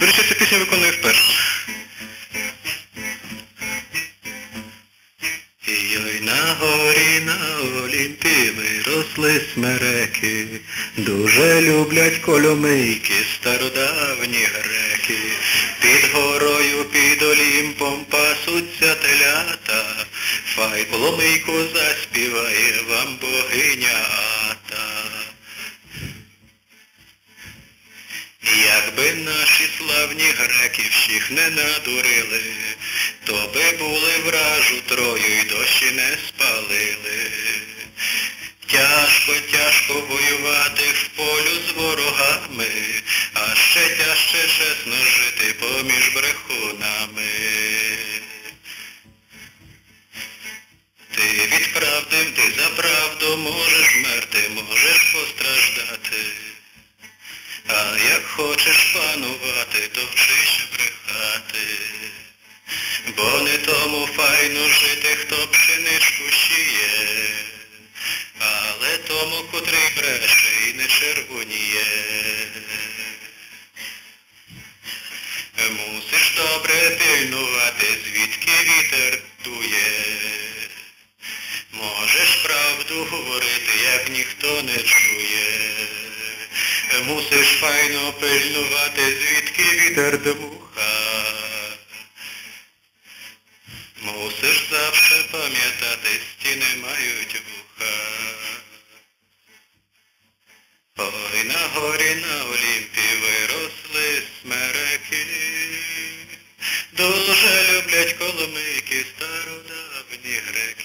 До речі, цю пісню виконую вперше. Ой, на горі, на олімпі виросли смереки, дуже люблять кольомийки, стародавні греки. Під горою, під олімпом пасуться телята, Фай поломийку заспіває вам богиня. Якби наші славні греки всіх не надурили, то би були вражу трою й дощі не спалили. Тяжко, тяжко воювати в полю з ворогами, а ще тяжче чесно жити поміж брехунами. Ти від правди, ти за правду можеш мерти, можеш постраждати. А як хочеш панувати, то вчись брехати. Бо не тому файно жити, хто пшеничку сіє, але тому, котрий бреше і не червоніє. Мусиш добре пильнувати, звідки вітер дує. Можеш правду говорити, як ніхто не чує. Мусиш файно пильнувати, звідки вітер дмуха. Мусиш завжди пам'ятати, стіни мають вуха. Ой, на горі на Олімпі виросли смереки. Дуже люблять коломийки стародавні греки.